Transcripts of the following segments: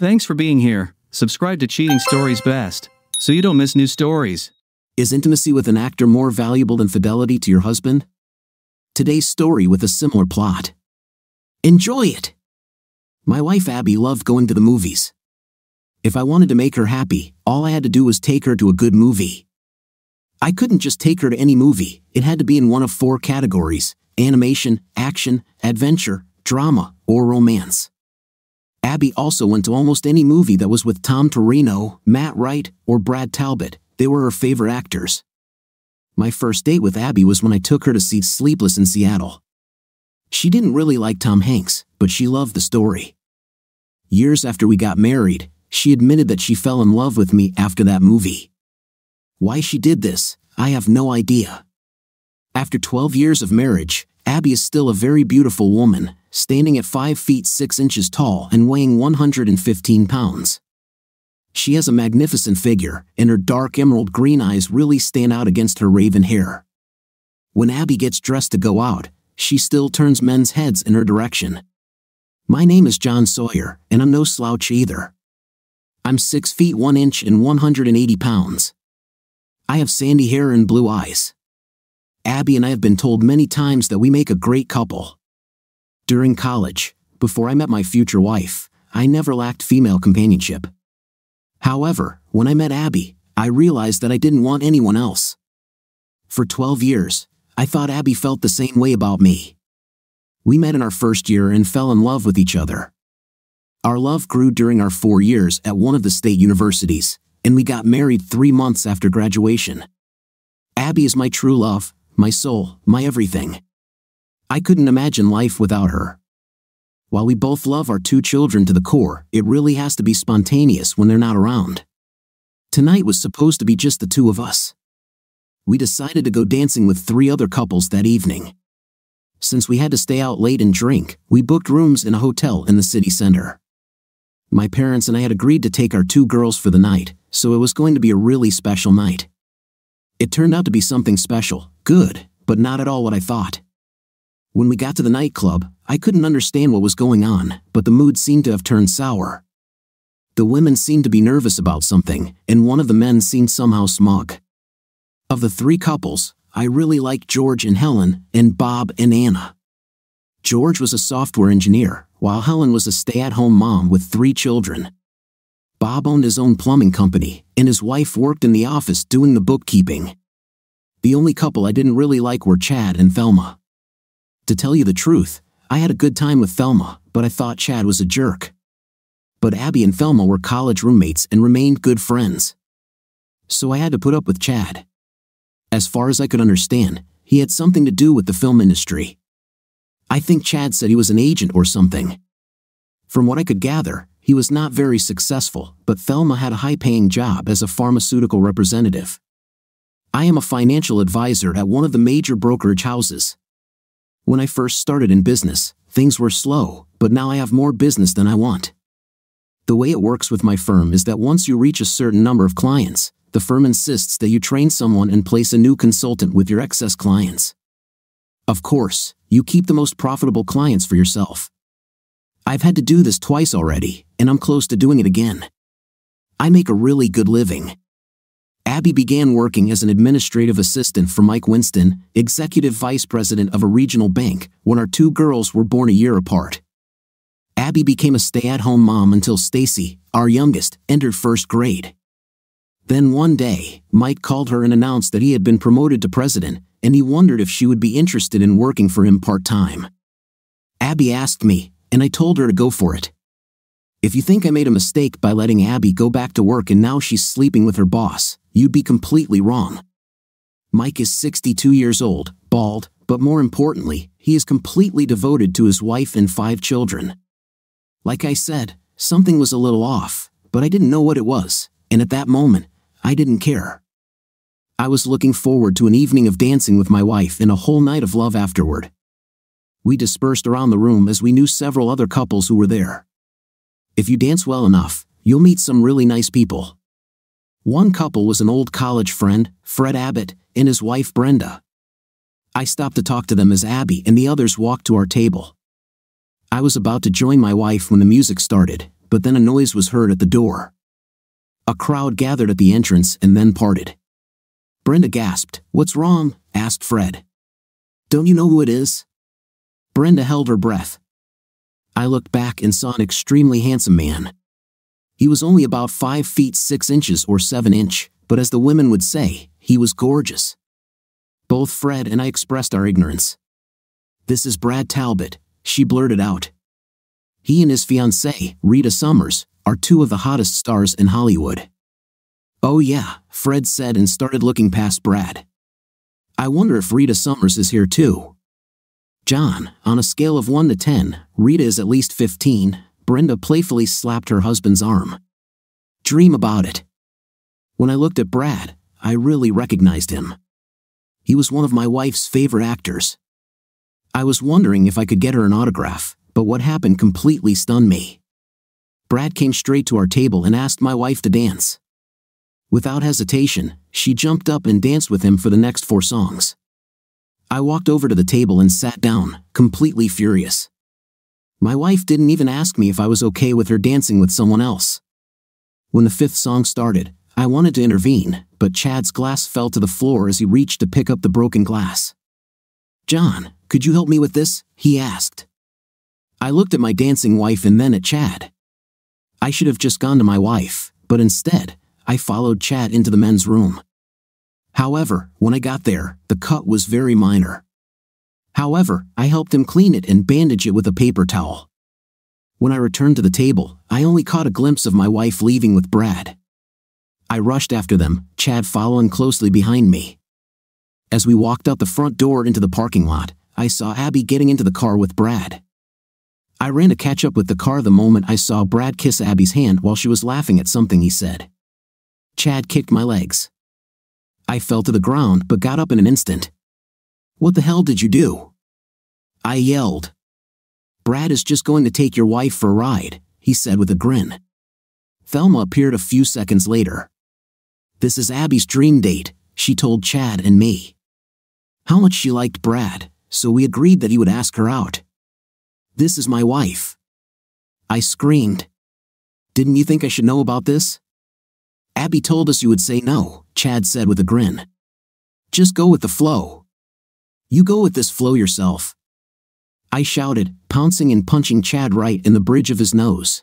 Thanks for being here. Subscribe to Cheating Stories Best so you don't miss new stories. Is intimacy with an actor more valuable than fidelity to your husband? Today's story with a similar plot. Enjoy it! My wife Abby loved going to the movies. If I wanted to make her happy, all I had to do was take her to a good movie. I couldn't just take her to any movie, it had to be in one of four categories animation, action, adventure, drama, or romance. Abby also went to almost any movie that was with Tom Torino, Matt Wright, or Brad Talbot. They were her favorite actors. My first date with Abby was when I took her to see Sleepless in Seattle. She didn't really like Tom Hanks, but she loved the story. Years after we got married, she admitted that she fell in love with me after that movie. Why she did this, I have no idea. After 12 years of marriage, Abby is still a very beautiful woman, standing at 5 feet 6 inches tall and weighing 115 pounds. She has a magnificent figure, and her dark emerald green eyes really stand out against her raven hair. When Abby gets dressed to go out, she still turns men's heads in her direction. My name is John Sawyer, and I'm no slouch either. I'm 6 feet 1 inch and 180 pounds. I have sandy hair and blue eyes. Abby and I have been told many times that we make a great couple. During college, before I met my future wife, I never lacked female companionship. However, when I met Abby, I realized that I didn't want anyone else. For 12 years, I thought Abby felt the same way about me. We met in our first year and fell in love with each other. Our love grew during our four years at one of the state universities, and we got married three months after graduation. Abby is my true love, my soul, my everything. I couldn't imagine life without her. While we both love our two children to the core, it really has to be spontaneous when they're not around. Tonight was supposed to be just the two of us. We decided to go dancing with three other couples that evening. Since we had to stay out late and drink, we booked rooms in a hotel in the city center. My parents and I had agreed to take our two girls for the night, so it was going to be a really special night. It turned out to be something special, good, but not at all what I thought. When we got to the nightclub, I couldn't understand what was going on, but the mood seemed to have turned sour. The women seemed to be nervous about something, and one of the men seemed somehow smug. Of the three couples, I really liked George and Helen, and Bob and Anna. George was a software engineer, while Helen was a stay at home mom with three children. Bob owned his own plumbing company, and his wife worked in the office doing the bookkeeping. The only couple I didn't really like were Chad and Thelma. To tell you the truth, I had a good time with Thelma, but I thought Chad was a jerk. But Abby and Thelma were college roommates and remained good friends. So I had to put up with Chad. As far as I could understand, he had something to do with the film industry. I think Chad said he was an agent or something. From what I could gather, he was not very successful, but Thelma had a high paying job as a pharmaceutical representative. I am a financial advisor at one of the major brokerage houses. When I first started in business, things were slow, but now I have more business than I want. The way it works with my firm is that once you reach a certain number of clients, the firm insists that you train someone and place a new consultant with your excess clients. Of course, you keep the most profitable clients for yourself. I've had to do this twice already, and I'm close to doing it again. I make a really good living. Abby began working as an administrative assistant for Mike Winston, executive vice president of a regional bank, when our two girls were born a year apart. Abby became a stay at home mom until Stacy, our youngest, entered first grade. Then one day, Mike called her and announced that he had been promoted to president, and he wondered if she would be interested in working for him part time. Abby asked me, and I told her to go for it. If you think I made a mistake by letting Abby go back to work and now she's sleeping with her boss, you'd be completely wrong. Mike is 62 years old, bald, but more importantly, he is completely devoted to his wife and five children. Like I said, something was a little off, but I didn't know what it was, and at that moment, I didn't care. I was looking forward to an evening of dancing with my wife and a whole night of love afterward. We dispersed around the room as we knew several other couples who were there. If you dance well enough, you'll meet some really nice people. One couple was an old college friend, Fred Abbott, and his wife Brenda. I stopped to talk to them as Abby and the others walked to our table. I was about to join my wife when the music started, but then a noise was heard at the door. A crowd gathered at the entrance and then parted. Brenda gasped, What's wrong? asked Fred. Don't you know who it is? Brenda held her breath. I looked back and saw an extremely handsome man. He was only about 5 feet 6 inches or 7 inch, but as the women would say, he was gorgeous. Both Fred and I expressed our ignorance. This is Brad Talbot, she blurted out. He and his fiancée, Rita Summers, are two of the hottest stars in Hollywood. Oh yeah, Fred said and started looking past Brad. I wonder if Rita Summers is here too. John, on a scale of 1 to 10, Rita is at least 15, Brenda playfully slapped her husband's arm. Dream about it. When I looked at Brad, I really recognized him. He was one of my wife's favorite actors. I was wondering if I could get her an autograph, but what happened completely stunned me. Brad came straight to our table and asked my wife to dance. Without hesitation, she jumped up and danced with him for the next four songs. I walked over to the table and sat down, completely furious. My wife didn't even ask me if I was okay with her dancing with someone else. When the fifth song started, I wanted to intervene, but Chad's glass fell to the floor as he reached to pick up the broken glass. John, could you help me with this? he asked. I looked at my dancing wife and then at Chad. I should have just gone to my wife, but instead, I followed Chad into the men's room. However, when I got there, the cut was very minor. However, I helped him clean it and bandage it with a paper towel. When I returned to the table, I only caught a glimpse of my wife leaving with Brad. I rushed after them, Chad following closely behind me. As we walked out the front door into the parking lot, I saw Abby getting into the car with Brad. I ran to catch up with the car the moment I saw Brad kiss Abby's hand while she was laughing at something he said. Chad kicked my legs. I fell to the ground but got up in an instant. What the hell did you do? I yelled. Brad is just going to take your wife for a ride, he said with a grin. Thelma appeared a few seconds later. This is Abby's dream date, she told Chad and me. How much she liked Brad, so we agreed that he would ask her out. This is my wife. I screamed. Didn't you think I should know about this? Abby told us you would say no, Chad said with a grin. Just go with the flow. You go with this flow yourself. I shouted, pouncing and punching Chad right in the bridge of his nose.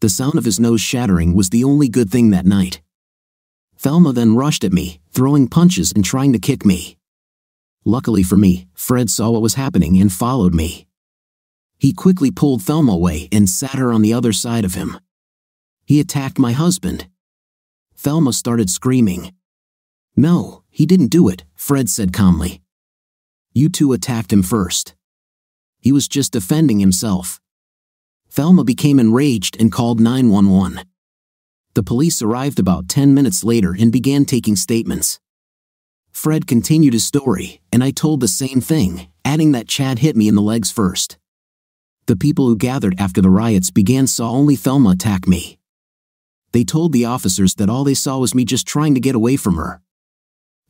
The sound of his nose shattering was the only good thing that night. Thelma then rushed at me, throwing punches and trying to kick me. Luckily for me, Fred saw what was happening and followed me. He quickly pulled Thelma away and sat her on the other side of him. He attacked my husband. Thelma started screaming. No, he didn't do it, Fred said calmly. You two attacked him first. He was just defending himself. Thelma became enraged and called 911. The police arrived about 10 minutes later and began taking statements. Fred continued his story, and I told the same thing, adding that Chad hit me in the legs first. The people who gathered after the riots began saw only Thelma attack me. They told the officers that all they saw was me just trying to get away from her.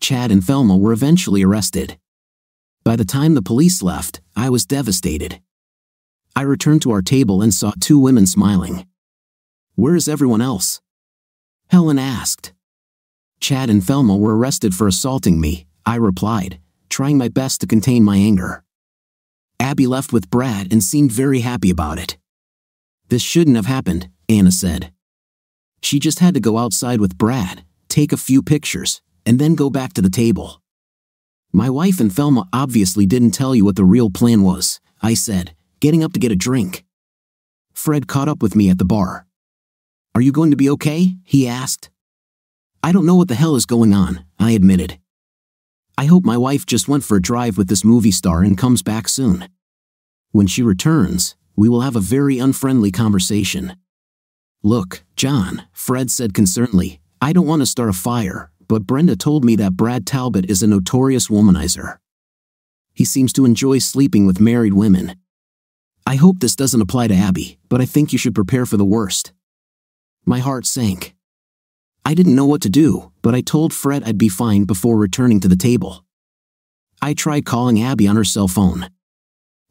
Chad and Thelma were eventually arrested. By the time the police left, I was devastated. I returned to our table and saw two women smiling. Where is everyone else? Helen asked. Chad and Thelma were arrested for assaulting me, I replied, trying my best to contain my anger. Abby left with Brad and seemed very happy about it. This shouldn't have happened, Anna said. She just had to go outside with Brad, take a few pictures, and then go back to the table. My wife and Thelma obviously didn't tell you what the real plan was, I said, getting up to get a drink. Fred caught up with me at the bar. Are you going to be okay? he asked. I don't know what the hell is going on, I admitted. I hope my wife just went for a drive with this movie star and comes back soon. When she returns, we will have a very unfriendly conversation. Look, John, Fred said concernedly, I don't want to start a fire, but Brenda told me that Brad Talbot is a notorious womanizer. He seems to enjoy sleeping with married women. I hope this doesn't apply to Abby, but I think you should prepare for the worst. My heart sank. I didn't know what to do, but I told Fred I'd be fine before returning to the table. I tried calling Abby on her cell phone.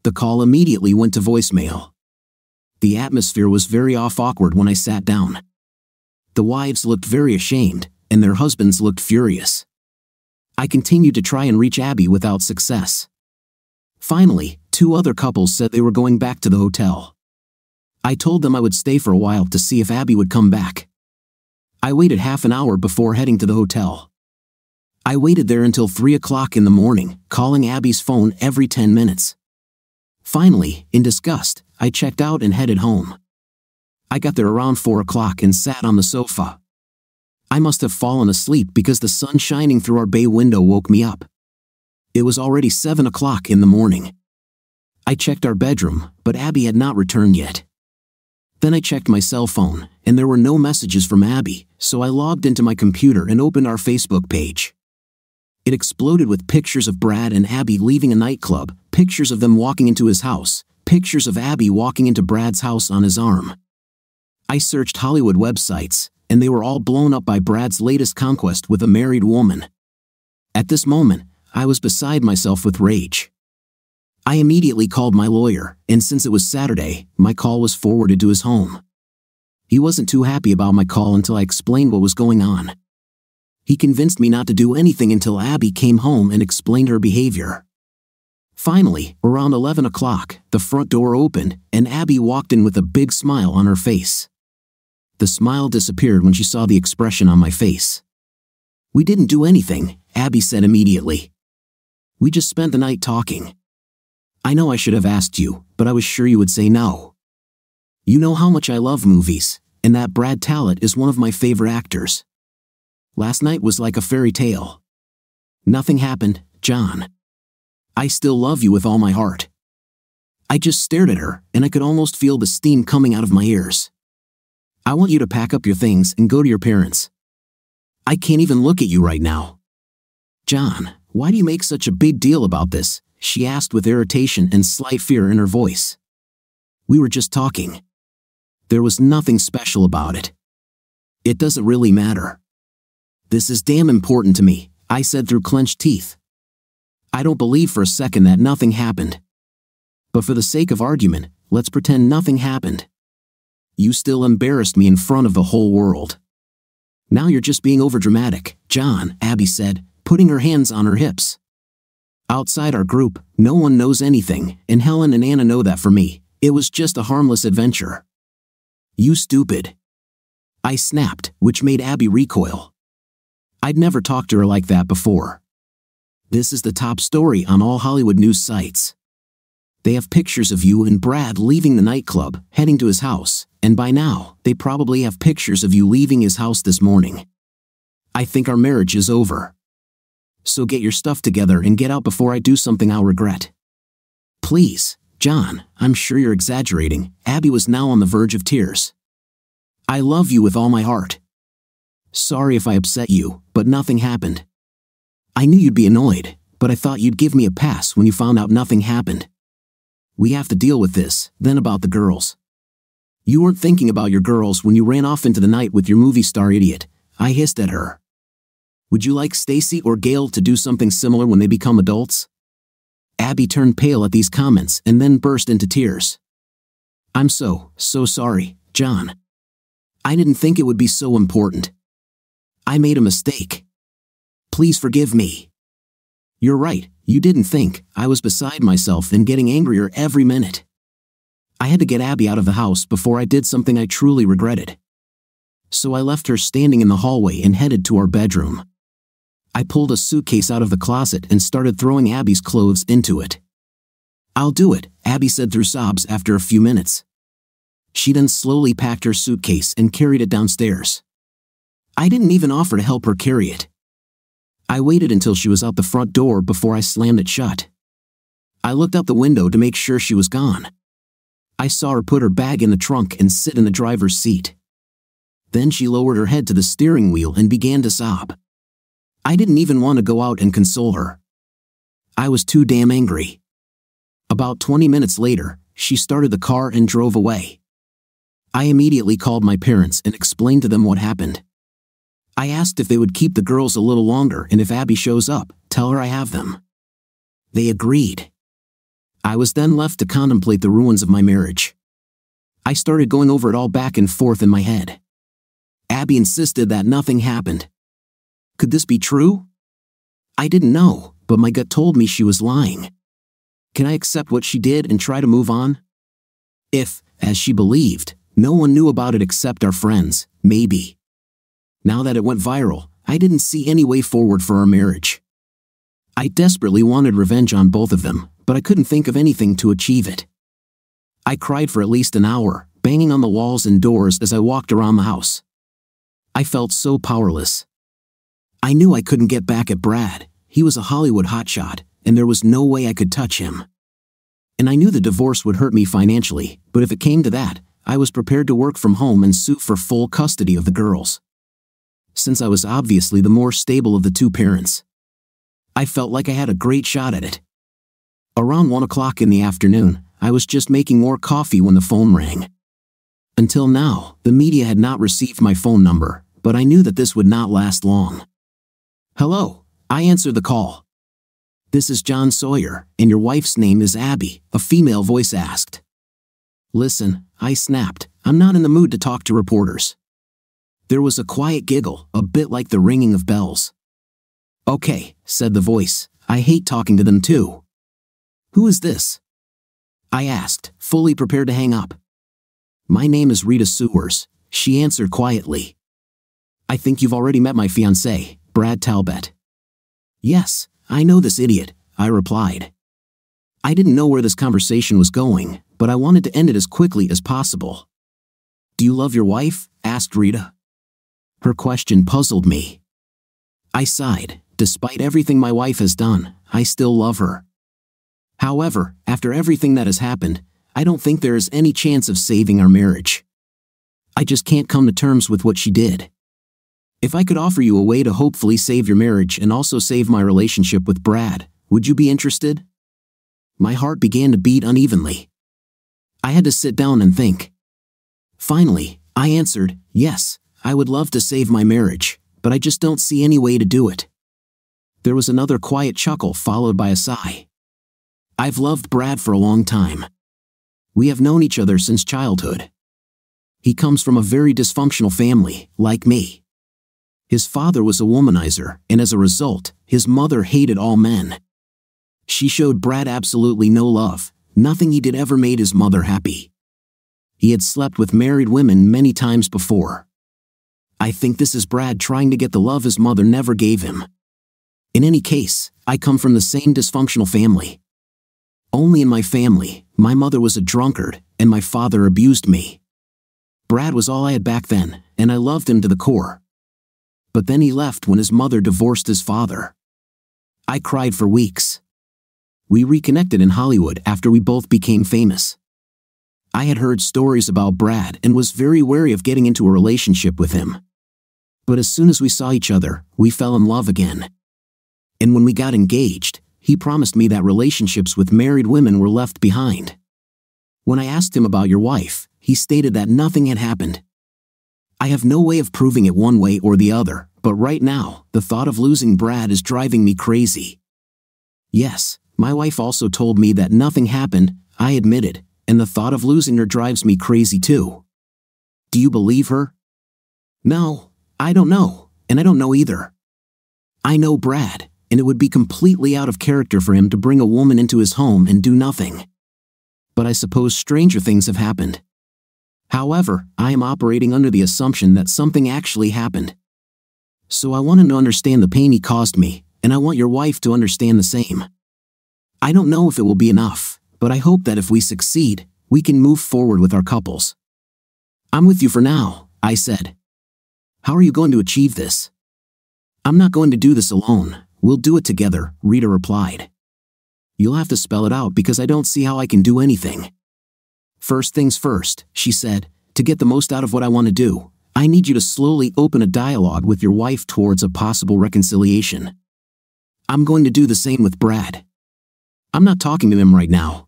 The call immediately went to voicemail. The atmosphere was very off awkward when I sat down. The wives looked very ashamed, and their husbands looked furious. I continued to try and reach Abby without success. Finally, two other couples said they were going back to the hotel. I told them I would stay for a while to see if Abby would come back. I waited half an hour before heading to the hotel. I waited there until 3 o'clock in the morning, calling Abby's phone every 10 minutes. Finally, in disgust, I checked out and headed home. I got there around 4 o'clock and sat on the sofa. I must have fallen asleep because the sun shining through our bay window woke me up. It was already 7 o'clock in the morning. I checked our bedroom, but Abby had not returned yet. Then I checked my cell phone, and there were no messages from Abby, so I logged into my computer and opened our Facebook page. It exploded with pictures of Brad and Abby leaving a nightclub, pictures of them walking into his house, pictures of Abby walking into Brad's house on his arm. I searched Hollywood websites, and they were all blown up by Brad's latest conquest with a married woman. At this moment, I was beside myself with rage. I immediately called my lawyer, and since it was Saturday, my call was forwarded to his home. He wasn't too happy about my call until I explained what was going on. He convinced me not to do anything until Abby came home and explained her behavior. Finally, around 11 o'clock, the front door opened, and Abby walked in with a big smile on her face. The smile disappeared when she saw the expression on my face. We didn't do anything, Abby said immediately. We just spent the night talking. I know I should have asked you, but I was sure you would say no. You know how much I love movies, and that Brad Talbot is one of my favorite actors. Last night was like a fairy tale. Nothing happened, John. I still love you with all my heart. I just stared at her, and I could almost feel the steam coming out of my ears. I want you to pack up your things and go to your parents. I can't even look at you right now. John, why do you make such a big deal about this? she asked with irritation and slight fear in her voice. We were just talking. There was nothing special about it. It doesn't really matter. This is damn important to me, I said through clenched teeth. I don't believe for a second that nothing happened. But for the sake of argument, let's pretend nothing happened. You still embarrassed me in front of the whole world. Now you're just being overdramatic, John, Abby said, putting her hands on her hips. Outside our group, no one knows anything, and Helen and Anna know that for me. It was just a harmless adventure. You stupid. I snapped, which made Abby recoil. I'd never talked to her like that before. This is the top story on all Hollywood news sites. They have pictures of you and Brad leaving the nightclub, heading to his house, and by now, they probably have pictures of you leaving his house this morning. I think our marriage is over so get your stuff together and get out before I do something I'll regret. Please, John, I'm sure you're exaggerating. Abby was now on the verge of tears. I love you with all my heart. Sorry if I upset you, but nothing happened. I knew you'd be annoyed, but I thought you'd give me a pass when you found out nothing happened. We have to deal with this, then about the girls. You weren't thinking about your girls when you ran off into the night with your movie star idiot. I hissed at her. Would you like Stacy or Gail to do something similar when they become adults? Abby turned pale at these comments and then burst into tears. I'm so, so sorry, John. I didn't think it would be so important. I made a mistake. Please forgive me. You're right, you didn't think, I was beside myself and getting angrier every minute. I had to get Abby out of the house before I did something I truly regretted. So I left her standing in the hallway and headed to our bedroom. I pulled a suitcase out of the closet and started throwing Abby's clothes into it. I'll do it, Abby said through sobs after a few minutes. She then slowly packed her suitcase and carried it downstairs. I didn't even offer to help her carry it. I waited until she was out the front door before I slammed it shut. I looked out the window to make sure she was gone. I saw her put her bag in the trunk and sit in the driver's seat. Then she lowered her head to the steering wheel and began to sob. I didn't even want to go out and console her. I was too damn angry. About 20 minutes later, she started the car and drove away. I immediately called my parents and explained to them what happened. I asked if they would keep the girls a little longer and if Abby shows up, tell her I have them. They agreed. I was then left to contemplate the ruins of my marriage. I started going over it all back and forth in my head. Abby insisted that nothing happened. Could this be true? I didn't know, but my gut told me she was lying. Can I accept what she did and try to move on? If, as she believed, no one knew about it except our friends, maybe. Now that it went viral, I didn't see any way forward for our marriage. I desperately wanted revenge on both of them, but I couldn't think of anything to achieve it. I cried for at least an hour, banging on the walls and doors as I walked around the house. I felt so powerless. I knew I couldn't get back at Brad, he was a Hollywood hotshot, and there was no way I could touch him. And I knew the divorce would hurt me financially, but if it came to that, I was prepared to work from home and sue for full custody of the girls. Since I was obviously the more stable of the two parents, I felt like I had a great shot at it. Around 1 o'clock in the afternoon, I was just making more coffee when the phone rang. Until now, the media had not received my phone number, but I knew that this would not last long. Hello, I answered the call. This is John Sawyer, and your wife's name is Abby, a female voice asked. Listen, I snapped, I'm not in the mood to talk to reporters. There was a quiet giggle, a bit like the ringing of bells. Okay, said the voice, I hate talking to them too. Who is this? I asked, fully prepared to hang up. My name is Rita Summers, she answered quietly. I think you've already met my fiancé, Brad Talbot. Yes, I know this idiot, I replied. I didn't know where this conversation was going, but I wanted to end it as quickly as possible. Do you love your wife? asked Rita. Her question puzzled me. I sighed. Despite everything my wife has done, I still love her. However, after everything that has happened, I don't think there is any chance of saving our marriage. I just can't come to terms with what she did. If I could offer you a way to hopefully save your marriage and also save my relationship with Brad, would you be interested? My heart began to beat unevenly. I had to sit down and think. Finally, I answered, Yes, I would love to save my marriage, but I just don't see any way to do it. There was another quiet chuckle followed by a sigh. I've loved Brad for a long time. We have known each other since childhood. He comes from a very dysfunctional family, like me. His father was a womanizer, and as a result, his mother hated all men. She showed Brad absolutely no love, nothing he did ever made his mother happy. He had slept with married women many times before. I think this is Brad trying to get the love his mother never gave him. In any case, I come from the same dysfunctional family. Only in my family, my mother was a drunkard, and my father abused me. Brad was all I had back then, and I loved him to the core. But then he left when his mother divorced his father. I cried for weeks. We reconnected in Hollywood after we both became famous. I had heard stories about Brad and was very wary of getting into a relationship with him. But as soon as we saw each other, we fell in love again. And when we got engaged, he promised me that relationships with married women were left behind. When I asked him about your wife, he stated that nothing had happened. I have no way of proving it one way or the other, but right now, the thought of losing Brad is driving me crazy. Yes, my wife also told me that nothing happened, I admitted, and the thought of losing her drives me crazy too. Do you believe her? No, I don't know, and I don't know either. I know Brad, and it would be completely out of character for him to bring a woman into his home and do nothing. But I suppose stranger things have happened. However, I am operating under the assumption that something actually happened. So I want him to understand the pain he caused me, and I want your wife to understand the same. I don't know if it will be enough, but I hope that if we succeed, we can move forward with our couples. I'm with you for now, I said. How are you going to achieve this? I'm not going to do this alone, We'll do it together, Rita replied. You'll have to spell it out because I don't see how I can do anything. First things first, she said, to get the most out of what I want to do, I need you to slowly open a dialogue with your wife towards a possible reconciliation. I'm going to do the same with Brad. I'm not talking to him right now.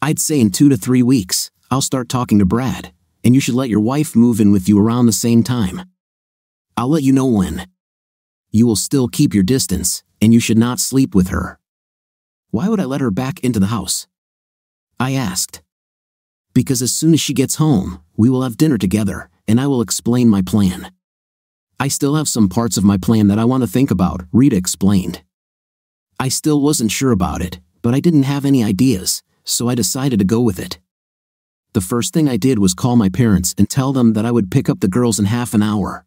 I'd say in two to three weeks, I'll start talking to Brad, and you should let your wife move in with you around the same time. I'll let you know when you will still keep your distance, and you should not sleep with her. Why would I let her back into the house? I asked. Because as soon as she gets home, we will have dinner together, and I will explain my plan. I still have some parts of my plan that I want to think about, Rita explained. I still wasn't sure about it, but I didn't have any ideas, so I decided to go with it. The first thing I did was call my parents and tell them that I would pick up the girls in half an hour.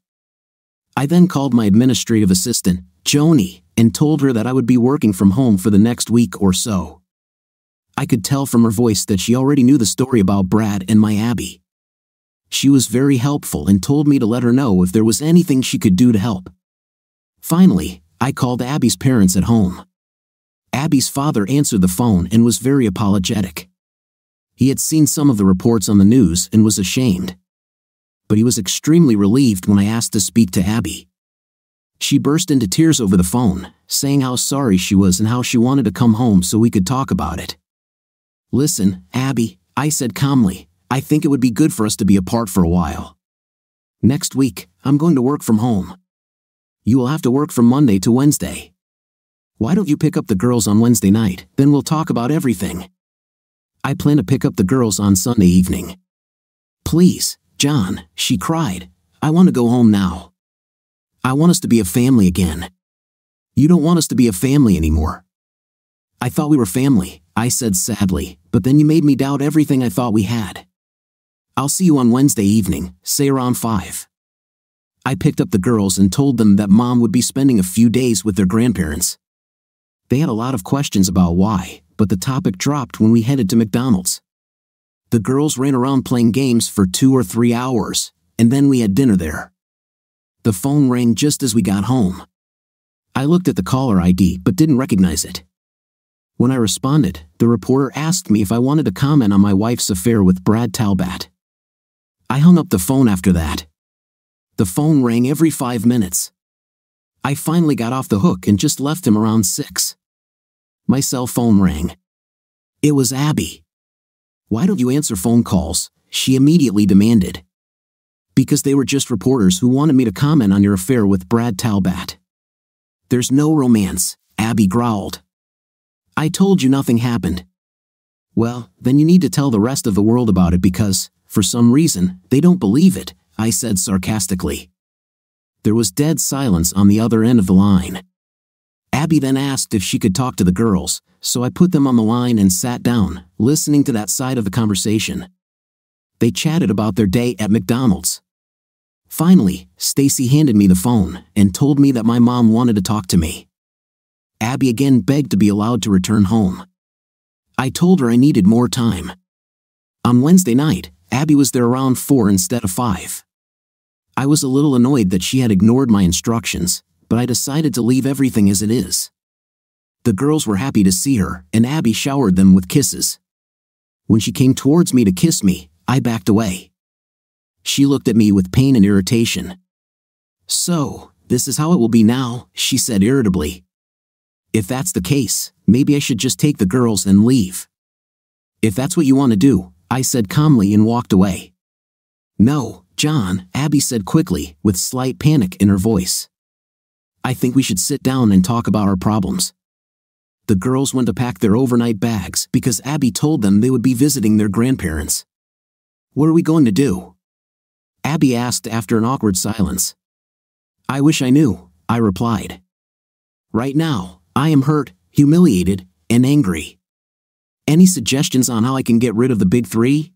I then called my administrative assistant, Joni, and told her that I would be working from home for the next week or so. I could tell from her voice that she already knew the story about Brad and my Abby. She was very helpful and told me to let her know if there was anything she could do to help. Finally, I called Abby's parents at home. Abby's father answered the phone and was very apologetic. He had seen some of the reports on the news and was ashamed. But he was extremely relieved when I asked to speak to Abby. She burst into tears over the phone, saying how sorry she was and how she wanted to come home so we could talk about it. Listen, Abby, I said calmly, I think it would be good for us to be apart for a while. Next week, I'm going to work from home. You will have to work from Monday to Wednesday. Why don't you pick up the girls on Wednesday night, then we'll talk about everything. I plan to pick up the girls on Sunday evening. Please, John, she cried. I want to go home now. I want us to be a family again. You don't want us to be a family anymore. I thought we were family, I said sadly, but then you made me doubt everything I thought we had. I'll see you on Wednesday evening, say around 5. I picked up the girls and told them that mom would be spending a few days with their grandparents. They had a lot of questions about why, but the topic dropped when we headed to McDonald's. The girls ran around playing games for two or three hours, and then we had dinner there. The phone rang just as we got home. I looked at the caller ID but didn't recognize it. When I responded, the reporter asked me if I wanted to comment on my wife's affair with Brad Talbot. I hung up the phone after that. The phone rang every five minutes. I finally got off the hook and just left him around six. My cell phone rang. It was Abby. Why don't you answer phone calls? She immediately demanded. Because they were just reporters who wanted me to comment on your affair with Brad Talbot. There's no romance, Abby growled. I told you nothing happened. Well, then you need to tell the rest of the world about it because, for some reason, they don't believe it, I said sarcastically. There was dead silence on the other end of the line. Abby then asked if she could talk to the girls, so I put them on the line and sat down, listening to that side of the conversation. They chatted about their day at McDonald's. Finally, Stacy handed me the phone and told me that my mom wanted to talk to me. Abby again begged to be allowed to return home. I told her I needed more time. On Wednesday night, Abby was there around 4 instead of 5. I was a little annoyed that she had ignored my instructions, but I decided to leave everything as it is. The girls were happy to see her, and Abby showered them with kisses. When she came towards me to kiss me, I backed away. She looked at me with pain and irritation. So, this is how it will be now, she said irritably. If that's the case, maybe I should just take the girls and leave. If that's what you want to do, I said calmly and walked away. No, John, Abby said quickly, with slight panic in her voice. I think we should sit down and talk about our problems. The girls went to pack their overnight bags because Abby told them they would be visiting their grandparents. What are we going to do? Abby asked after an awkward silence. I wish I knew, I replied. Right now, I am hurt, humiliated, and angry. Any suggestions on how I can get rid of the big three?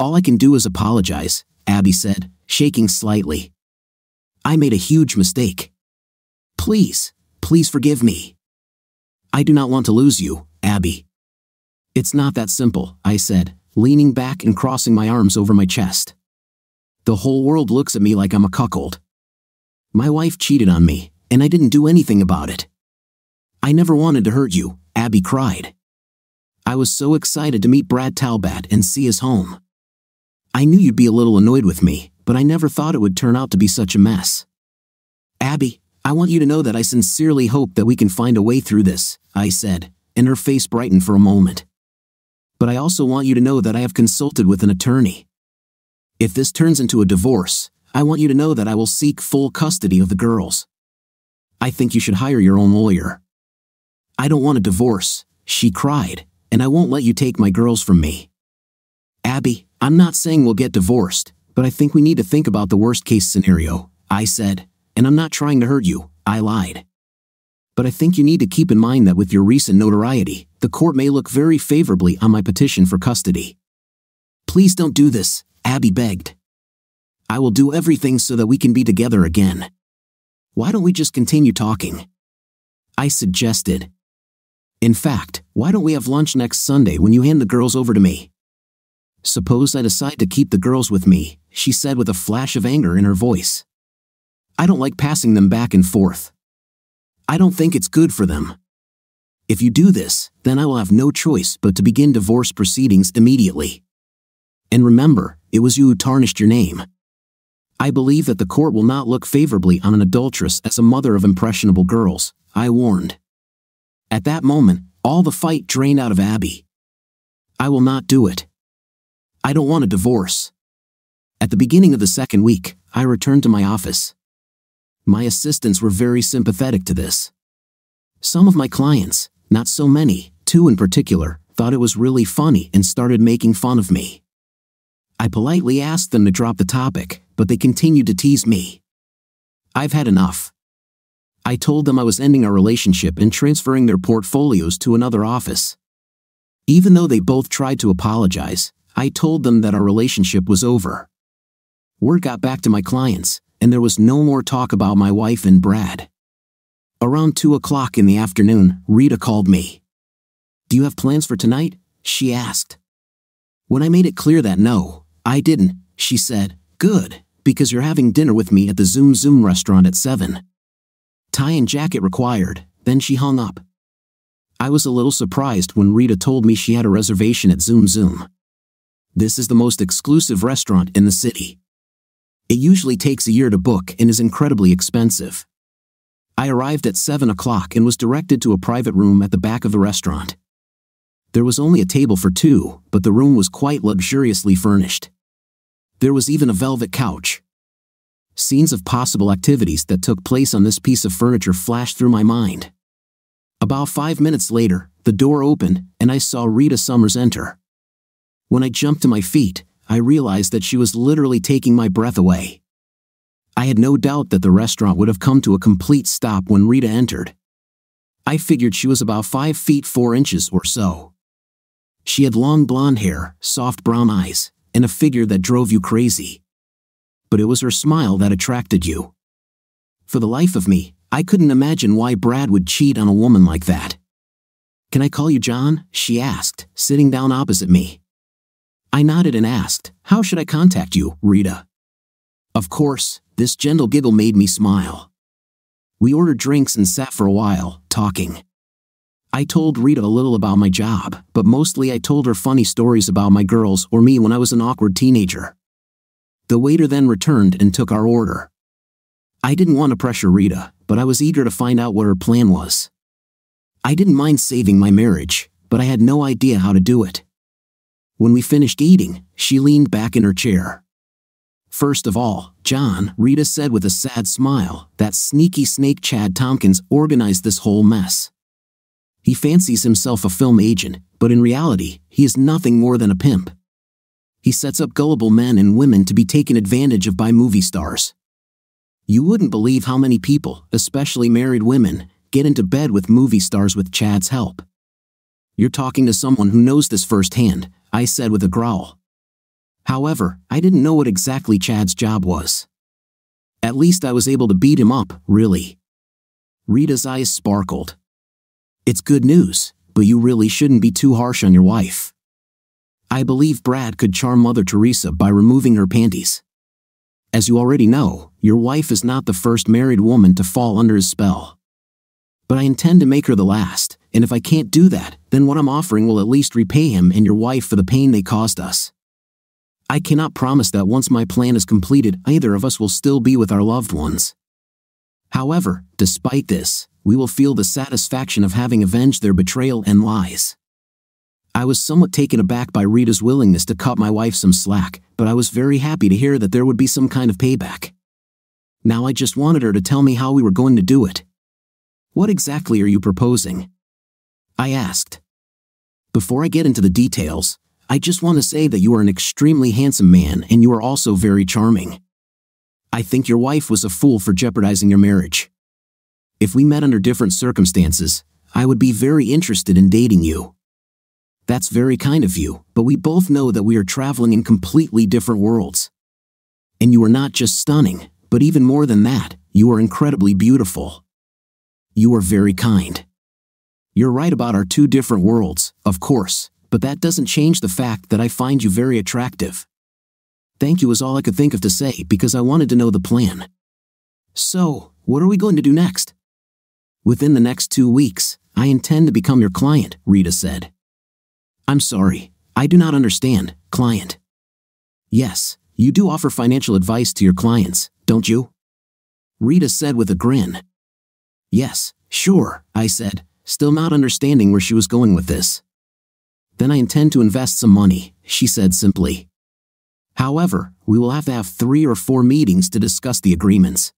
All I can do is apologize, Abby said, shaking slightly. I made a huge mistake. Please, please forgive me. I do not want to lose you, Abby. It's not that simple, I said, leaning back and crossing my arms over my chest. The whole world looks at me like I'm a cuckold. My wife cheated on me, and I didn't do anything about it. I never wanted to hurt you, Abby cried. I was so excited to meet Brad Talbot and see his home. I knew you'd be a little annoyed with me, but I never thought it would turn out to be such a mess. Abby, I want you to know that I sincerely hope that we can find a way through this, I said, and her face brightened for a moment. But I also want you to know that I have consulted with an attorney. If this turns into a divorce, I want you to know that I will seek full custody of the girls. I think you should hire your own lawyer. I don't want a divorce, she cried, and I won't let you take my girls from me. Abby, I'm not saying we'll get divorced, but I think we need to think about the worst case scenario, I said, and I'm not trying to hurt you, I lied. But I think you need to keep in mind that with your recent notoriety, the court may look very favorably on my petition for custody. Please don't do this, Abby begged. I will do everything so that we can be together again. Why don't we just continue talking? I suggested. In fact, why don't we have lunch next Sunday when you hand the girls over to me? Suppose I decide to keep the girls with me, she said with a flash of anger in her voice. I don't like passing them back and forth. I don't think it's good for them. If you do this, then I will have no choice but to begin divorce proceedings immediately. And remember, it was you who tarnished your name. I believe that the court will not look favorably on an adulteress as a mother of impressionable girls, I warned. At that moment, all the fight drained out of Abby. I will not do it. I don't want a divorce. At the beginning of the second week, I returned to my office. My assistants were very sympathetic to this. Some of my clients, not so many, two in particular, thought it was really funny and started making fun of me. I politely asked them to drop the topic, but they continued to tease me. I've had enough. I told them I was ending our relationship and transferring their portfolios to another office. Even though they both tried to apologize, I told them that our relationship was over. Word got back to my clients, and there was no more talk about my wife and Brad. Around 2 o'clock in the afternoon, Rita called me. Do you have plans for tonight? She asked. When I made it clear that no, I didn't, she said, Good, because you're having dinner with me at the Zoom Zoom restaurant at 7. Tie and jacket required, then she hung up. I was a little surprised when Rita told me she had a reservation at Zoom Zoom. This is the most exclusive restaurant in the city. It usually takes a year to book and is incredibly expensive. I arrived at 7 o'clock and was directed to a private room at the back of the restaurant. There was only a table for two, but the room was quite luxuriously furnished. There was even a velvet couch, Scenes of possible activities that took place on this piece of furniture flashed through my mind. About five minutes later, the door opened and I saw Rita Summers enter. When I jumped to my feet, I realized that she was literally taking my breath away. I had no doubt that the restaurant would have come to a complete stop when Rita entered. I figured she was about 5 feet 4 inches or so. She had long blonde hair, soft brown eyes, and a figure that drove you crazy but it was her smile that attracted you. For the life of me, I couldn't imagine why Brad would cheat on a woman like that. Can I call you John? she asked, sitting down opposite me. I nodded and asked, How should I contact you, Rita? Of course, this gentle giggle made me smile. We ordered drinks and sat for a while, talking. I told Rita a little about my job, but mostly I told her funny stories about my girls or me when I was an awkward teenager. The waiter then returned and took our order. I didn't want to pressure Rita, but I was eager to find out what her plan was. I didn't mind saving my marriage, but I had no idea how to do it. When we finished eating, she leaned back in her chair. First of all, John, Rita said with a sad smile, that sneaky snake Chad Tompkins organized this whole mess. He fancies himself a film agent, but in reality, he is nothing more than a pimp he sets up gullible men and women to be taken advantage of by movie stars. You wouldn't believe how many people, especially married women, get into bed with movie stars with Chad's help. You're talking to someone who knows this firsthand, I said with a growl. However, I didn't know what exactly Chad's job was. At least I was able to beat him up, really. Rita's eyes sparkled. It's good news, but you really shouldn't be too harsh on your wife. I believe Brad could charm Mother Teresa by removing her panties. As you already know, your wife is not the first married woman to fall under his spell. But I intend to make her the last, and if I can't do that, then what I'm offering will at least repay him and your wife for the pain they caused us. I cannot promise that once my plan is completed, either of us will still be with our loved ones. However, despite this, we will feel the satisfaction of having avenged their betrayal and lies. I was somewhat taken aback by Rita's willingness to cut my wife some slack, but I was very happy to hear that there would be some kind of payback. Now I just wanted her to tell me how we were going to do it. What exactly are you proposing? I asked. Before I get into the details, I just want to say that you are an extremely handsome man and you are also very charming. I think your wife was a fool for jeopardizing your marriage. If we met under different circumstances, I would be very interested in dating you. That's very kind of you, but we both know that we are traveling in completely different worlds. And you are not just stunning, but even more than that, you are incredibly beautiful. You are very kind. You're right about our two different worlds, of course, but that doesn't change the fact that I find you very attractive. Thank you is all I could think of to say because I wanted to know the plan. So, what are we going to do next? Within the next two weeks, I intend to become your client, Rita said. I'm sorry, I do not understand, client. Yes, you do offer financial advice to your clients, don't you? Rita said with a grin. Yes, sure, I said, still not understanding where she was going with this. Then I intend to invest some money, she said simply. However, we will have to have three or four meetings to discuss the agreements.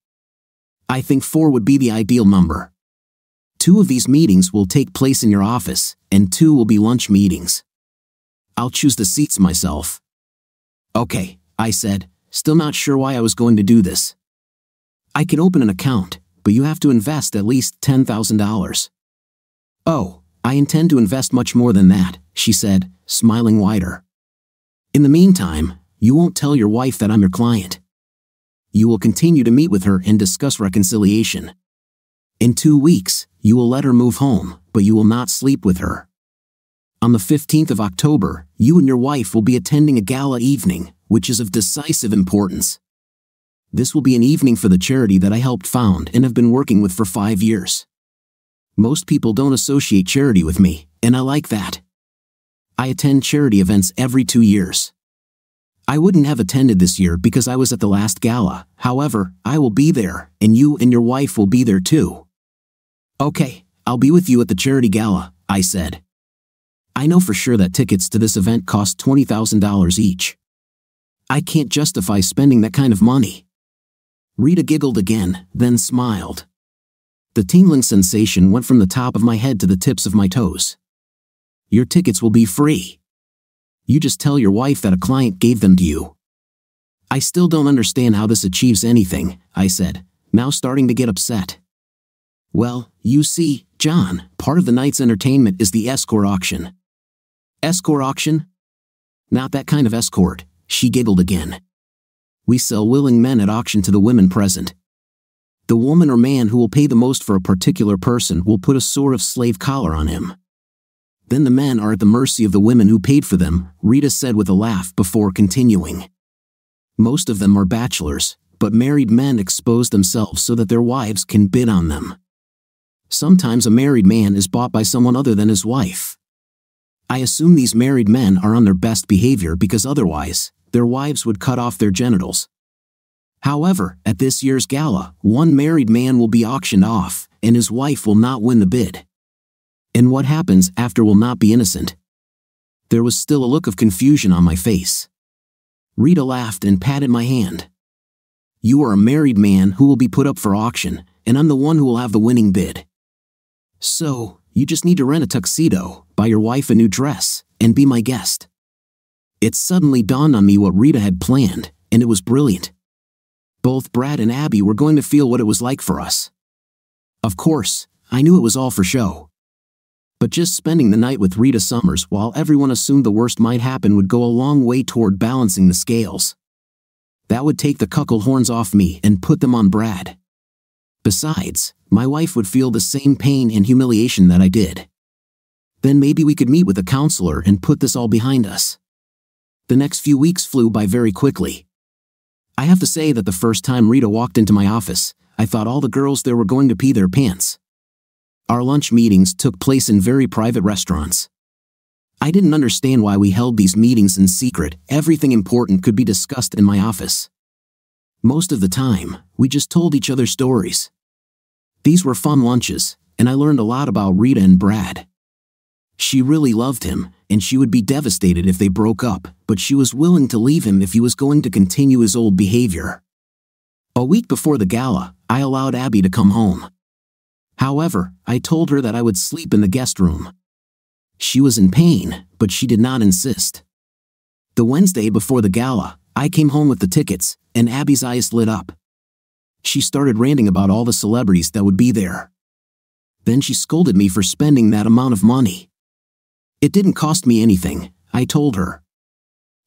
I think four would be the ideal number. Two of these meetings will take place in your office, and two will be lunch meetings. I'll choose the seats myself. Okay, I said, still not sure why I was going to do this. I can open an account, but you have to invest at least $10,000. Oh, I intend to invest much more than that, she said, smiling wider. In the meantime, you won't tell your wife that I'm your client. You will continue to meet with her and discuss reconciliation. In two weeks, you will let her move home, but you will not sleep with her. On the 15th of October, you and your wife will be attending a gala evening, which is of decisive importance. This will be an evening for the charity that I helped found and have been working with for five years. Most people don't associate charity with me, and I like that. I attend charity events every two years. I wouldn't have attended this year because I was at the last gala, however, I will be there, and you and your wife will be there too. Okay, I'll be with you at the charity gala, I said. I know for sure that tickets to this event cost $20,000 each. I can't justify spending that kind of money. Rita giggled again, then smiled. The tingling sensation went from the top of my head to the tips of my toes. Your tickets will be free. You just tell your wife that a client gave them to you. I still don't understand how this achieves anything, I said, now starting to get upset. Well, you see, John, part of the night's entertainment is the escort auction. Escort auction? Not that kind of escort, she giggled again. We sell willing men at auction to the women present. The woman or man who will pay the most for a particular person will put a sort of slave collar on him. Then the men are at the mercy of the women who paid for them, Rita said with a laugh before continuing. Most of them are bachelors, but married men expose themselves so that their wives can bid on them. Sometimes a married man is bought by someone other than his wife. I assume these married men are on their best behavior because otherwise, their wives would cut off their genitals, However, at this year's gala, one married man will be auctioned off, and his wife will not win the bid. And what happens after will not be innocent. There was still a look of confusion on my face. Rita laughed and patted my hand. You are a married man who will be put up for auction, and I'm the one who will have the winning bid. So, you just need to rent a tuxedo, buy your wife a new dress, and be my guest. It suddenly dawned on me what Rita had planned, and it was brilliant both Brad and Abby were going to feel what it was like for us. Of course, I knew it was all for show. But just spending the night with Rita Summers while everyone assumed the worst might happen would go a long way toward balancing the scales. That would take the cuckold horns off me and put them on Brad. Besides, my wife would feel the same pain and humiliation that I did. Then maybe we could meet with a counselor and put this all behind us. The next few weeks flew by very quickly. I have to say that the first time Rita walked into my office, I thought all the girls there were going to pee their pants. Our lunch meetings took place in very private restaurants. I didn't understand why we held these meetings in secret, everything important could be discussed in my office. Most of the time, we just told each other stories. These were fun lunches, and I learned a lot about Rita and Brad. She really loved him, and she would be devastated if they broke up, but she was willing to leave him if he was going to continue his old behavior. A week before the gala, I allowed Abby to come home. However, I told her that I would sleep in the guest room. She was in pain, but she did not insist. The Wednesday before the gala, I came home with the tickets, and Abby's eyes lit up. She started ranting about all the celebrities that would be there. Then she scolded me for spending that amount of money. It didn't cost me anything, I told her.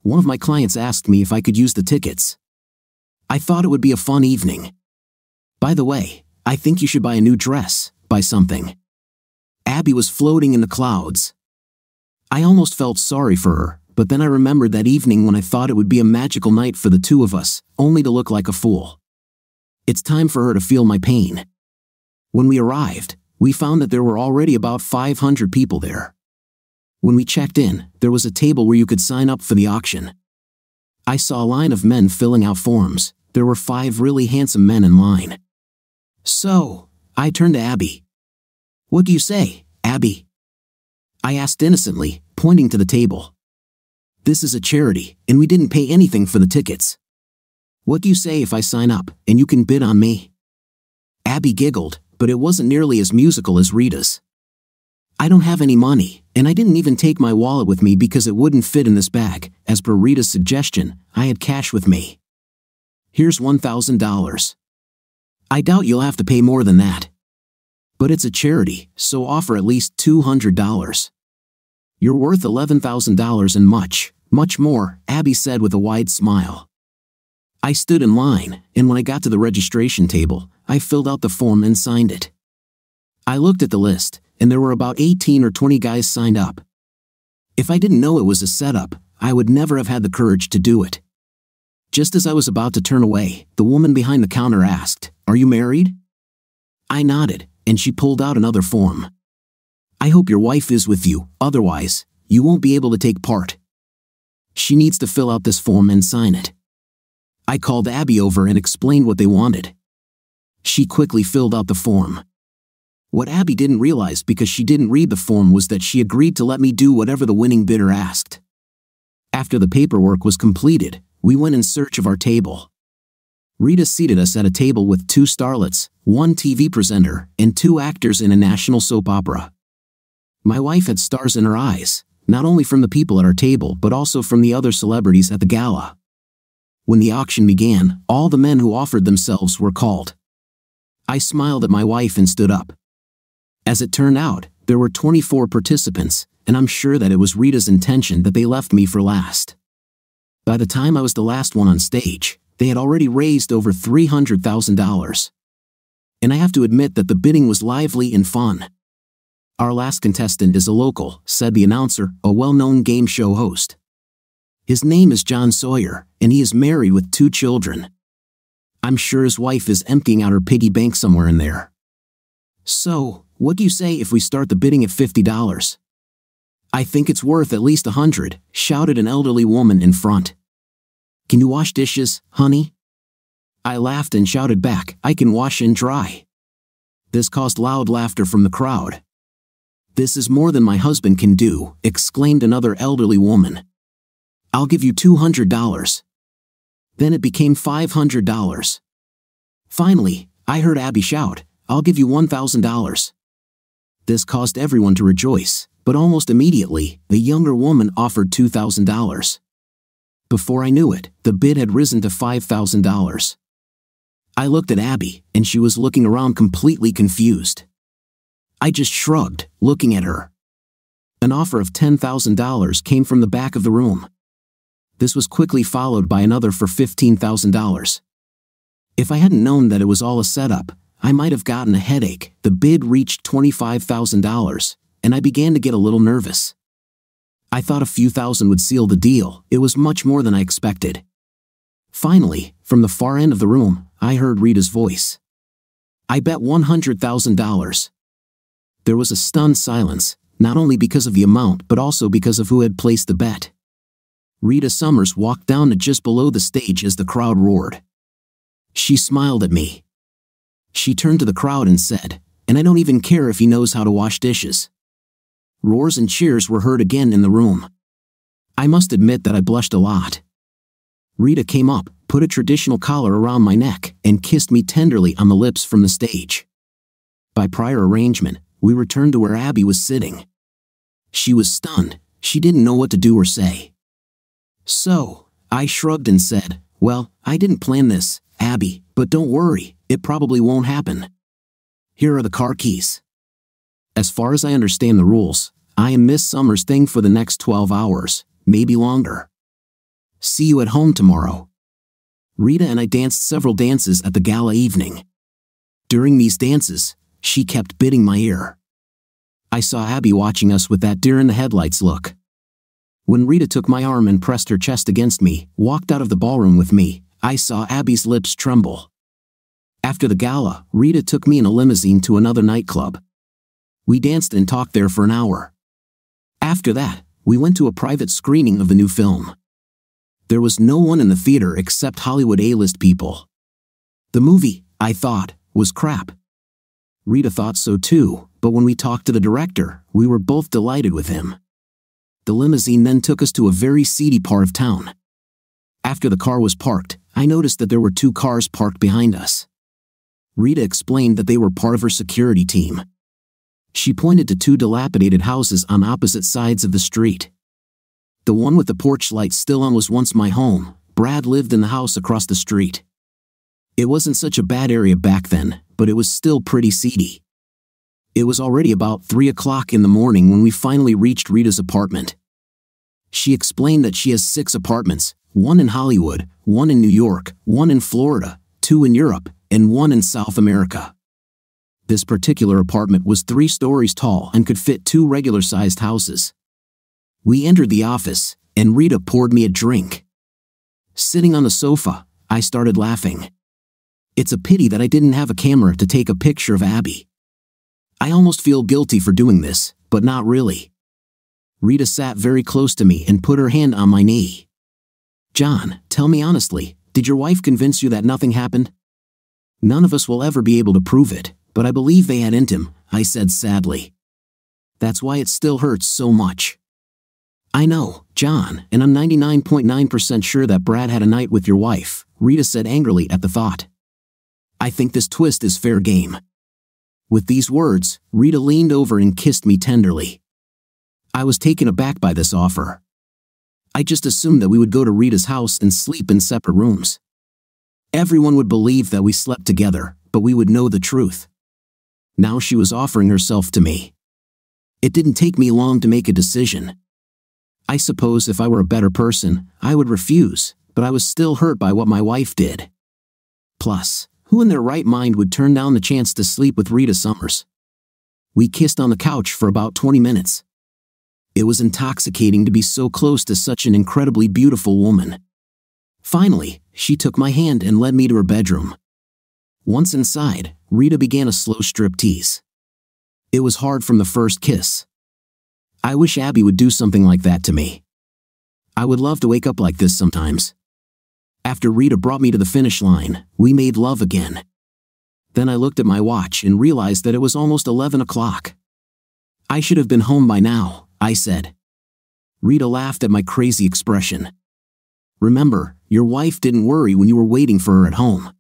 One of my clients asked me if I could use the tickets. I thought it would be a fun evening. By the way, I think you should buy a new dress, buy something. Abby was floating in the clouds. I almost felt sorry for her, but then I remembered that evening when I thought it would be a magical night for the two of us, only to look like a fool. It's time for her to feel my pain. When we arrived, we found that there were already about 500 people there. When we checked in, there was a table where you could sign up for the auction. I saw a line of men filling out forms. There were five really handsome men in line. So, I turned to Abby. What do you say, Abby? I asked innocently, pointing to the table. This is a charity, and we didn't pay anything for the tickets. What do you say if I sign up, and you can bid on me? Abby giggled, but it wasn't nearly as musical as Rita's. I don't have any money, and I didn't even take my wallet with me because it wouldn't fit in this bag. As per Rita's suggestion, I had cash with me. Here's $1,000. I doubt you'll have to pay more than that. But it's a charity, so offer at least $200. You're worth $11,000 and much, much more, Abby said with a wide smile. I stood in line, and when I got to the registration table, I filled out the form and signed it. I looked at the list, and there were about 18 or 20 guys signed up. If I didn't know it was a setup, I would never have had the courage to do it. Just as I was about to turn away, the woman behind the counter asked, Are you married? I nodded, and she pulled out another form. I hope your wife is with you, otherwise, you won't be able to take part. She needs to fill out this form and sign it. I called Abby over and explained what they wanted. She quickly filled out the form. What Abby didn't realize because she didn't read the form was that she agreed to let me do whatever the winning bidder asked. After the paperwork was completed, we went in search of our table. Rita seated us at a table with two starlets, one TV presenter, and two actors in a national soap opera. My wife had stars in her eyes, not only from the people at our table but also from the other celebrities at the gala. When the auction began, all the men who offered themselves were called. I smiled at my wife and stood up. As it turned out, there were 24 participants, and I'm sure that it was Rita's intention that they left me for last. By the time I was the last one on stage, they had already raised over $300,000. And I have to admit that the bidding was lively and fun. Our last contestant is a local, said the announcer, a well known game show host. His name is John Sawyer, and he is married with two children. I'm sure his wife is emptying out her piggy bank somewhere in there. So, what do you say if we start the bidding at $50? I think it's worth at least a hundred, shouted an elderly woman in front. Can you wash dishes, honey? I laughed and shouted back, I can wash and dry. This caused loud laughter from the crowd. This is more than my husband can do, exclaimed another elderly woman. I'll give you $200. Then it became $500. Finally, I heard Abby shout, I'll give you $1,000. This caused everyone to rejoice, but almost immediately, the younger woman offered $2,000. Before I knew it, the bid had risen to $5,000. I looked at Abby, and she was looking around completely confused. I just shrugged, looking at her. An offer of $10,000 came from the back of the room. This was quickly followed by another for $15,000. If I hadn't known that it was all a setup, I might have gotten a headache. The bid reached $25,000, and I began to get a little nervous. I thought a few thousand would seal the deal, it was much more than I expected. Finally, from the far end of the room, I heard Rita's voice. I bet $100,000. There was a stunned silence, not only because of the amount but also because of who had placed the bet. Rita Summers walked down to just below the stage as the crowd roared. She smiled at me, she turned to the crowd and said, and I don't even care if he knows how to wash dishes. Roars and cheers were heard again in the room. I must admit that I blushed a lot. Rita came up, put a traditional collar around my neck, and kissed me tenderly on the lips from the stage. By prior arrangement, we returned to where Abby was sitting. She was stunned, she didn't know what to do or say. So, I shrugged and said, Well, I didn't plan this, Abby, but don't worry, it probably won't happen. Here are the car keys. As far as I understand the rules, I am Miss Summers' thing for the next 12 hours, maybe longer. See you at home tomorrow. Rita and I danced several dances at the gala evening. During these dances, she kept biting my ear. I saw Abby watching us with that deer in the headlights look. When Rita took my arm and pressed her chest against me, walked out of the ballroom with me, I saw Abby's lips tremble. After the gala, Rita took me in a limousine to another nightclub. We danced and talked there for an hour. After that, we went to a private screening of the new film. There was no one in the theater except Hollywood A-list people. The movie, I thought, was crap. Rita thought so too, but when we talked to the director, we were both delighted with him. The limousine then took us to a very seedy part of town. After the car was parked, I noticed that there were two cars parked behind us. Rita explained that they were part of her security team. She pointed to two dilapidated houses on opposite sides of the street. The one with the porch light still on was once my home. Brad lived in the house across the street. It wasn't such a bad area back then, but it was still pretty seedy. It was already about 3 o'clock in the morning when we finally reached Rita's apartment. She explained that she has six apartments one in Hollywood, one in New York, one in Florida, two in Europe, and one in South America. This particular apartment was three stories tall and could fit two regular sized houses. We entered the office, and Rita poured me a drink. Sitting on the sofa, I started laughing. It's a pity that I didn't have a camera to take a picture of Abby. I almost feel guilty for doing this, but not really. Rita sat very close to me and put her hand on my knee. John, tell me honestly, did your wife convince you that nothing happened? None of us will ever be able to prove it, but I believe they had Intim, I said sadly. That's why it still hurts so much. I know, John, and I'm 99.9% sure that Brad had a night with your wife, Rita said angrily at the thought. I think this twist is fair game. With these words, Rita leaned over and kissed me tenderly. I was taken aback by this offer. I just assumed that we would go to Rita's house and sleep in separate rooms. Everyone would believe that we slept together, but we would know the truth. Now she was offering herself to me. It didn't take me long to make a decision. I suppose if I were a better person, I would refuse, but I was still hurt by what my wife did. Plus, who in their right mind would turn down the chance to sleep with Rita Summers? We kissed on the couch for about 20 minutes. It was intoxicating to be so close to such an incredibly beautiful woman. Finally, she took my hand and led me to her bedroom. Once inside, Rita began a slow strip tease. It was hard from the first kiss. I wish Abby would do something like that to me. I would love to wake up like this sometimes. After Rita brought me to the finish line, we made love again. Then I looked at my watch and realized that it was almost 11 o'clock. I should have been home by now, I said. Rita laughed at my crazy expression. Remember, your wife didn't worry when you were waiting for her at home.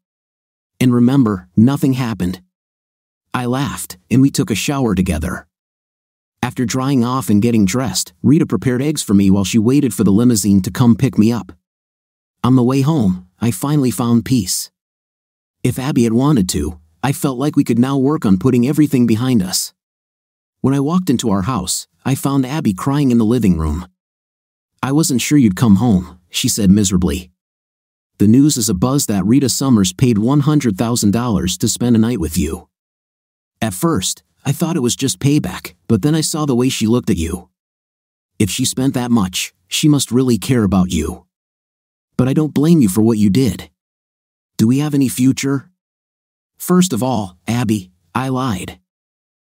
And remember, nothing happened. I laughed, and we took a shower together. After drying off and getting dressed, Rita prepared eggs for me while she waited for the limousine to come pick me up. On the way home, I finally found peace. If Abby had wanted to, I felt like we could now work on putting everything behind us. When I walked into our house, I found Abby crying in the living room. I wasn't sure you'd come home, she said miserably. The news is a buzz that Rita Summers paid $100,000 to spend a night with you. At first, I thought it was just payback, but then I saw the way she looked at you. If she spent that much, she must really care about you. But I don't blame you for what you did. Do we have any future? First of all, Abby, I lied.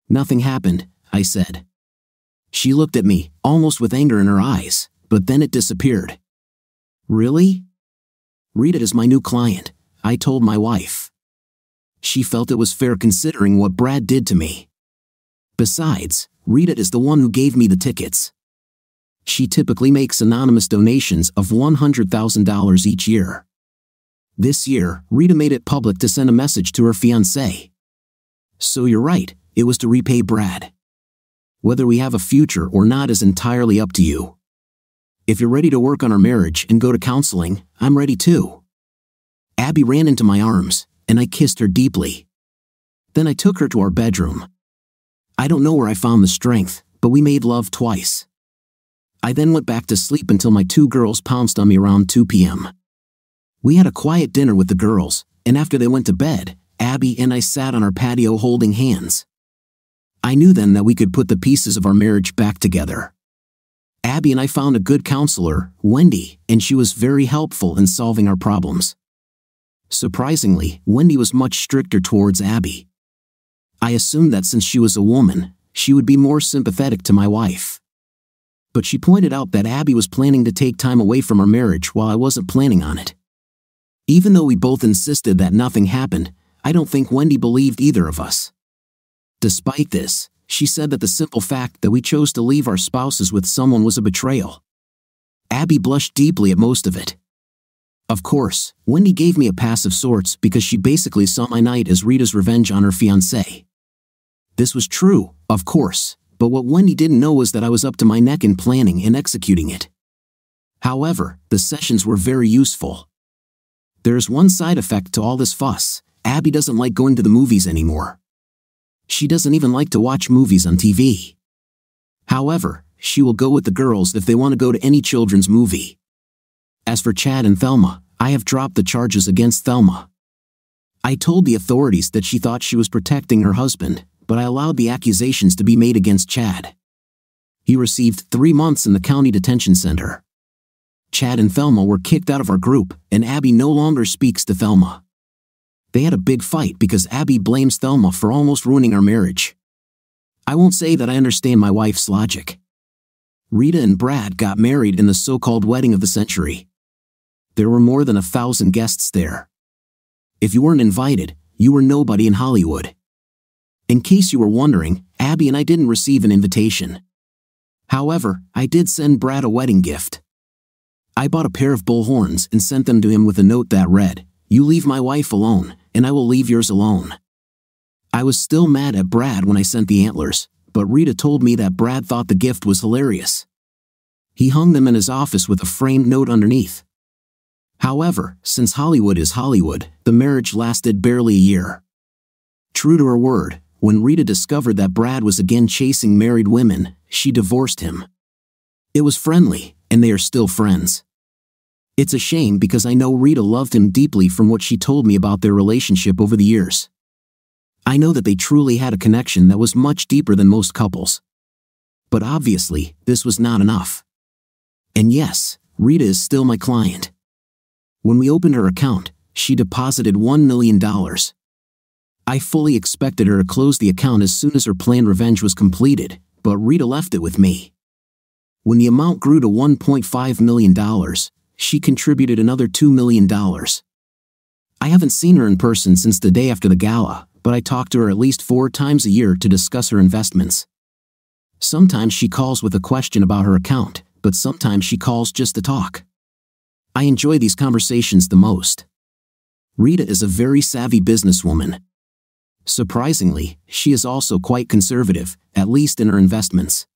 Nothing happened, I said. She looked at me, almost with anger in her eyes, but then it disappeared. Really? Rita is my new client, I told my wife. She felt it was fair considering what Brad did to me. Besides, Rita is the one who gave me the tickets. She typically makes anonymous donations of $100,000 each year. This year, Rita made it public to send a message to her fiancé. So you're right, it was to repay Brad. Whether we have a future or not is entirely up to you. If you're ready to work on our marriage and go to counseling, I'm ready too. Abby ran into my arms, and I kissed her deeply. Then I took her to our bedroom. I don't know where I found the strength, but we made love twice. I then went back to sleep until my two girls pounced on me around 2 p.m. We had a quiet dinner with the girls, and after they went to bed, Abby and I sat on our patio holding hands. I knew then that we could put the pieces of our marriage back together. Abby and I found a good counselor, Wendy, and she was very helpful in solving our problems. Surprisingly, Wendy was much stricter towards Abby. I assumed that since she was a woman, she would be more sympathetic to my wife but she pointed out that Abby was planning to take time away from our marriage while I wasn't planning on it. Even though we both insisted that nothing happened, I don't think Wendy believed either of us. Despite this, she said that the simple fact that we chose to leave our spouses with someone was a betrayal. Abby blushed deeply at most of it. Of course, Wendy gave me a pass of sorts because she basically saw my night as Rita's revenge on her fiancé. This was true, of course, but what Wendy didn't know was that I was up to my neck in planning and executing it. However, the sessions were very useful. There's one side effect to all this fuss Abby doesn't like going to the movies anymore. She doesn't even like to watch movies on TV. However, she will go with the girls if they want to go to any children's movie. As for Chad and Thelma, I have dropped the charges against Thelma. I told the authorities that she thought she was protecting her husband, but I allowed the accusations to be made against Chad. He received three months in the county detention center. Chad and Thelma were kicked out of our group, and Abby no longer speaks to Thelma. They had a big fight because Abby blames Thelma for almost ruining our marriage. I won't say that I understand my wife's logic. Rita and Brad got married in the so called wedding of the century. There were more than a thousand guests there. If you weren't invited, you were nobody in Hollywood. In case you were wondering, Abby and I didn't receive an invitation. However, I did send Brad a wedding gift. I bought a pair of bull horns and sent them to him with a note that read, You leave my wife alone, and I will leave yours alone. I was still mad at Brad when I sent the antlers, but Rita told me that Brad thought the gift was hilarious. He hung them in his office with a framed note underneath. However, since Hollywood is Hollywood, the marriage lasted barely a year. True to her word, when Rita discovered that Brad was again chasing married women, she divorced him. It was friendly, and they are still friends. It's a shame because I know Rita loved him deeply from what she told me about their relationship over the years. I know that they truly had a connection that was much deeper than most couples. But obviously, this was not enough. And yes, Rita is still my client. When we opened her account, she deposited $1 million. I fully expected her to close the account as soon as her planned revenge was completed, but Rita left it with me. When the amount grew to $1.5 million, she contributed another $2 million. I haven't seen her in person since the day after the gala, but I talk to her at least four times a year to discuss her investments. Sometimes she calls with a question about her account, but sometimes she calls just to talk. I enjoy these conversations the most. Rita is a very savvy businesswoman, Surprisingly, she is also quite conservative, at least in her investments.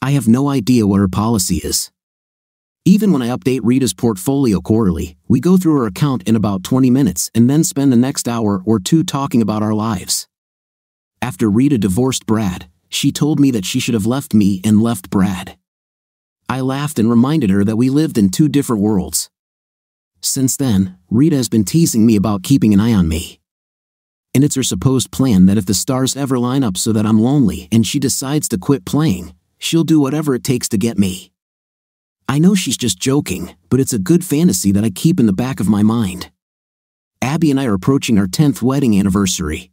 I have no idea what her policy is. Even when I update Rita's portfolio quarterly, we go through her account in about 20 minutes and then spend the next hour or two talking about our lives. After Rita divorced Brad, she told me that she should have left me and left Brad. I laughed and reminded her that we lived in two different worlds. Since then, Rita has been teasing me about keeping an eye on me and it's her supposed plan that if the stars ever line up so that I'm lonely and she decides to quit playing, she'll do whatever it takes to get me. I know she's just joking, but it's a good fantasy that I keep in the back of my mind. Abby and I are approaching our 10th wedding anniversary.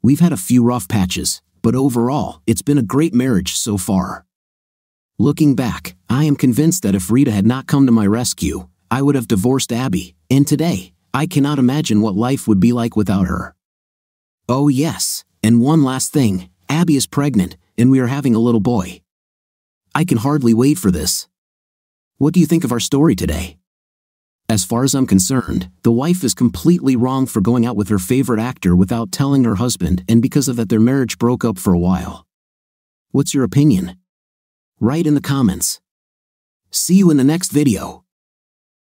We've had a few rough patches, but overall, it's been a great marriage so far. Looking back, I am convinced that if Rita had not come to my rescue, I would have divorced Abby, and today, I cannot imagine what life would be like without her. Oh, yes, and one last thing Abby is pregnant, and we are having a little boy. I can hardly wait for this. What do you think of our story today? As far as I'm concerned, the wife is completely wrong for going out with her favorite actor without telling her husband, and because of that, their marriage broke up for a while. What's your opinion? Write in the comments. See you in the next video.